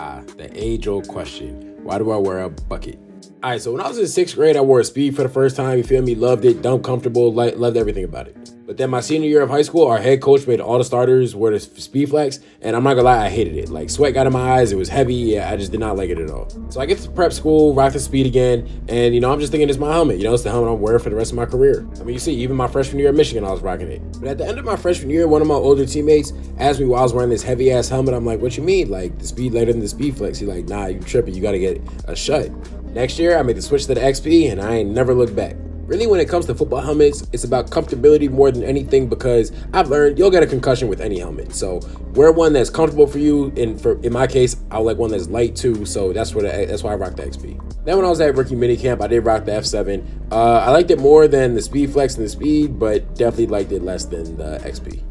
Ah, the age old question. Why do I wear a bucket? All right, so when I was in sixth grade, I wore a speed for the first time. You feel me? Loved it, dumb, comfortable, like, loved everything about it. But then my senior year of high school, our head coach made all the starters wear the speed flex, and I'm not gonna lie, I hated it. Like sweat got in my eyes, it was heavy. Yeah, I just did not like it at all. So I get to prep school, rock the speed again, and you know I'm just thinking it's my helmet. You know, it's the helmet I'm wearing for the rest of my career. I mean, you see, even my freshman year at Michigan, I was rocking it. But at the end of my freshman year, one of my older teammates asked me why I was wearing this heavy ass helmet. I'm like, what you mean? Like the speed later than the speed flex? He's like, nah, you tripping. You gotta get a Schutt. Next year, I made the switch to the XP, and I ain't never looked back. Really, when it comes to football helmets, it's about comfortability more than anything because I've learned you'll get a concussion with any helmet. So wear one that's comfortable for you. And for in my case, I like one that's light too. So that's what that's why I rock the XP. Then when I was at rookie minicamp, I did rock the F7. Uh, I liked it more than the Speed Flex and the Speed, but definitely liked it less than the XP.